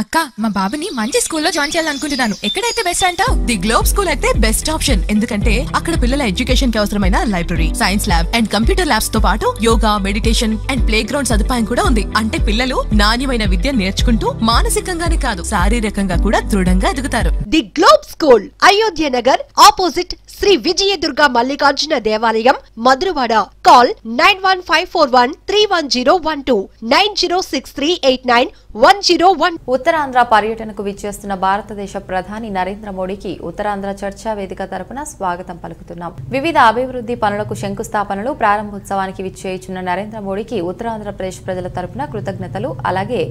అక్క మా బాబుని మంచి స్కూల్లో జాయిన్ చేయాలనుకుంటున్నాను. ఎక్కడైతే బెస్ట్ అంటావు ది గ్లోబ్ స్కూల్ అయితే బెస్ట్ ఆప్షన్ ఎందుకంటే అక్కడ పిల్లల ఎడ్యుకేషన్కి అవసరమైన library science lab and computer ల్యాబ్స్తో పాటు yoga meditation and play ground సదుపాయం కూడా ఉంది. అంటే పిల్లలు నాణ్యమైన విద్య నేర్చుకుంటూ మానసికంగానే కాదు శారీరకంగా కూడా దృఢంగా ఎదుగుతారు. The Globe School Ayodhya Nagar opposite Sri Vijaya Durga Mallikarjuna దేవాలయం Madhurawada. Call nine one five four one three one zero one two nine zero six three eight nine one zero one Uttarandhra పర్యటనకు విచ్చేస్తున్న భారతదేశ ప్రధాని నరేంద్ర మోడీకి ఉత్తరాంధ్ర చర్చా వేదిక తరపున స్వాగతం పలుకుతున్నాం. వివిధ అభివృద్ధి పనులకు శంకుస్థాపనలు ప్రారంభోత్సవానికి విచ్చేయుచున్న నరేంద్ర మోడీకి ఉత్తరాంధ్రప్రదేశ్ ప్రజల తరపున కృతజ్ఞతలు. అలాగే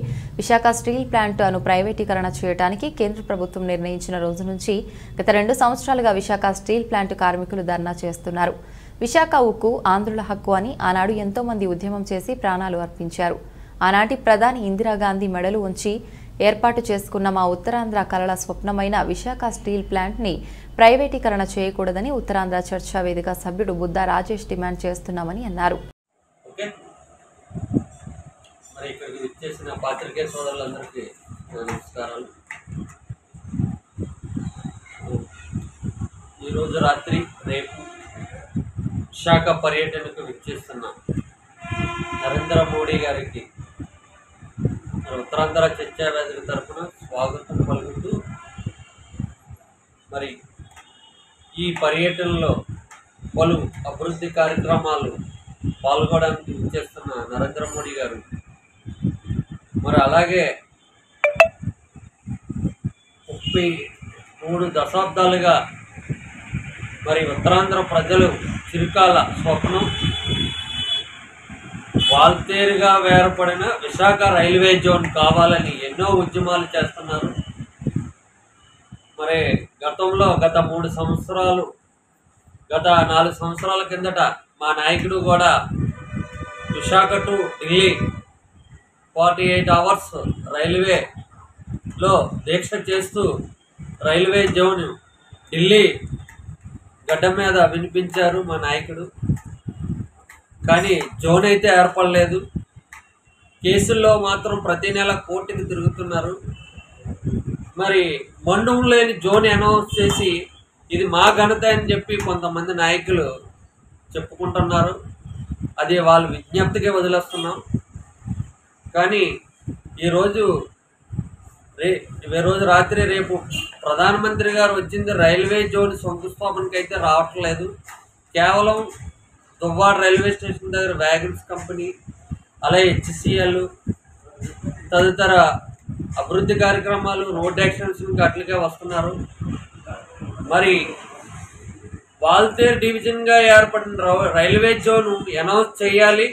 విశాఖ స్టీల్ ప్లాంట్ అను ప్రైవేటీకరణ చేయడానికి కేంద్ర ప్రభుత్వం నిర్ణయించిన రోజు నుంచి గత రెండు సంవత్సరాలుగా విశాఖ స్టీల్ ప్లాంట్ కార్మికులు ధర్నా చేస్తున్నారు. విశాఖ ఉక్కు ఆంధ్రుల హక్కు అని ఆనాడు ఎంతోమంది ఉద్యమం చేసి ప్రాణాలు అర్పించారు. ఆనాటి ప్రధాని ఇందిరాగాంధీ మెడలు ఉంచి ఏర్పాటు చేసుకున్న మా ఉత్తరాంధ్ర కలల స్వప్నమైన విశాఖ స్టీల్ ప్లాంట్ని ప్రైవేటీకరణ చేయకూడదని ఉత్తరాంధ్ర చర్చా వేదిక సభ్యుడు బుద్ధా రాజేష్ డిమాండ్ చేస్తున్నామని అన్నారు. ఈరోజు రాత్రి విశాఖ పర్యటనకు విచ్చేస్తున్న. నరేంద్ర మోడీ గారికి. మన ఉత్తరాంధ్ర చర్చా వేదిక తరఫున స్వాగతం పలుకుతూ మరి ఈ పర్యటనలో పలు అభివృద్ధి కార్యక్రమాలు పాల్గొనడానికి విచ్చేస్తున్న నరేంద్ర మోడీ గారు. మరి అలాగే ముప్పై మూడు దశాబ్దాలుగా మరి ఉత్తరాంధ్ర ప్రజలు చిరుకాల స్వప్నం. వాల్తేరుగా వేరపడిన విశాఖ రైల్వే జోన్ కావాలని ఎన్నో ఉద్యమాలు చేస్తున్నారు. మరి గతంలో గత మూడు సంవత్సరాలు గత నాలుగు సంవత్సరాల కిందట మా నాయకుడు కూడా Visakha to Delhi forty eight hours రైల్వేలో దీక్ష చేస్తూ రైల్వే జోన్ ఢిల్లీ గడ్డ మీద వినిపించారు మా నాయకుడు. కానీ జోన్ అయితే ఏర్పడలేదు. కేసుల్లో మాత్రం ప్రతి నెల కోర్టుకి తిరుగుతున్నారు. మరి మండం లేని జోన్ అనౌన్స్ చేసి ఇది మా ఘనత అని చెప్పి కొంతమంది నాయకులు చెప్పుకుంటున్నారు. అది వాళ్ళు విజ్ఞప్తికే వదిలేస్తున్నాం. కానీ ఈరోజు రే రోజు రాత్రి రేపు ప్రధానమంత్రి గారు వచ్చింది రైల్వే జోన్ శంకుస్థాపనకి అయితే రావట్లేదు. కేవలం దువ్వాడ రైల్వే స్టేషన్ దగ్గర వ్యాగన్స్ కంపెనీ అలాగే హెచ్సిఎల్ తదితర అభివృద్ధి కార్యక్రమాలు రోడ్ ఎక్స్టెన్షన్ అట్లకే వస్తున్నారు. మరి వాల్తేర్ డివిజన్గా ఏర్పడిన రైల్వే జోన్ అనౌన్స్ చేయాలి.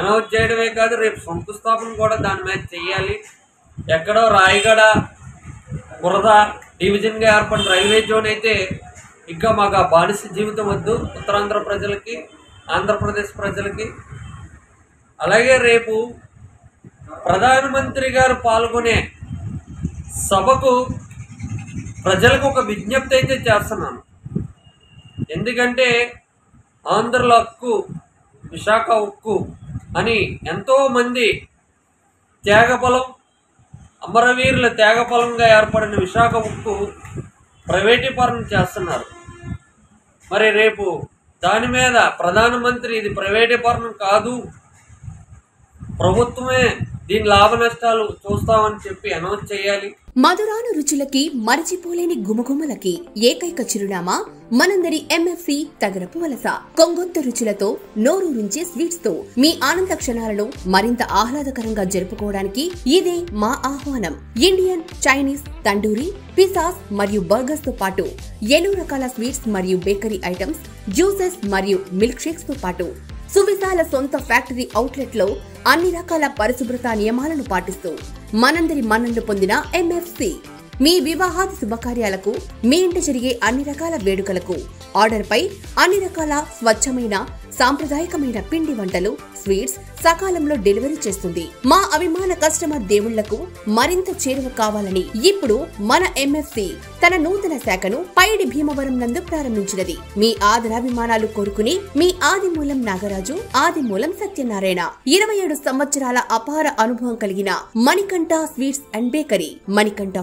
అనౌన్స్ చేయడమే కాదు రేపు శంకుస్థాపన కూడా దాని మీద చేయాలి. ఎక్కడో రాయగడ బురద డివిజన్గా ఏర్పడిన రైల్వే జోన్ అయితే ఇంకా మాకు ఆ బానిస జీవితం వద్దు. ఉత్తరాంధ్ర ప్రజలకి ఆంధ్రప్రదేశ్ ప్రజలకి. అలాగే రేపు ప్రధానమంత్రి గారు పాల్గొనే సభకు ప్రజలకు ఒక విజ్ఞప్తి అయితే చేస్తున్నాను. ఎందుకంటే ఆంధ్రుల హక్కు విశాఖ ఉక్కు అని ఎంతోమంది త్యాగఫలం అమరవీరుల త్యాగఫలంగా ఏర్పడిన విశాఖ ఉక్కు ప్రైవేటీకరణ చేస్తున్నారు. మరి రేపు దాని మీద ప్రధానమంత్రి ఇది ప్రైవేటీకరణం కాదు. ప్రభుత్వమే దీని లాభ నష్టాలు చూస్తామని చెప్పి అనౌన్స్ చేయాలి. మధురాను రుచులకి మరచిపోలేని గుమగుమలకి ఏకైక చిరునామా మనందరి ఎంఎఫ్సి తగరపు వలస. కొంగొంత రుచులతో నోరూరించే స్వీట్స్తో మీ ఆనంద క్షణాలను మరింత ఆహ్లాదకరంగా జరుపుకోవడానికి ఇదే మా ఆహ్వానం. ఇండియన్ చైనీస్ తండూరి పిసాస్ మరియు బర్గర్స్తో పాటు ఎన్నో రకాల స్వీట్స్ మరియు బేకరీ ఐటమ్స్ జ్యూసెస్ మరియు మిల్క్ షేక్స్తో పాటు. సువిశాల సొంత ఫ్యాక్టరీ అవుట్లెట్లో అన్ని రకాల పరిశుభ్రత నియమాలను పాటిస్తూ మనందరి మన్ననలు పొందిన ఎంఎఫ్సి మీ వివాహాది శుభకార్యాలకు మీ ఇంట జరిగే అన్ని రకాల వేడుకలకు ఆర్డర్ పై అన్ని రకాల స్వచ్ఛమైన సాంప్రదాయకమైన పిండి వంటలు స్వీట్స్ సకాలంలో డెలివరీ చేస్తుంది. మా అభిమాన కస్టమర్ దేవుళ్ళకు మరింత చేరువ కావాలని ఇప్పుడు మన ఎంఎఫ్సి తన నూతన శాఖను పైడి భీమవరం నందు ప్రారంభించినది. మీ ఆదరాభిమానాలు కోరుకుని మీ ఆదిమూలం నాగరాజు ఆదిమూలం సత్యనారాయణ. ఇరవై ఏడు సంవత్సరాల అపార అనుభవం కలిగిన Manikanta sweets and bakery Manikanta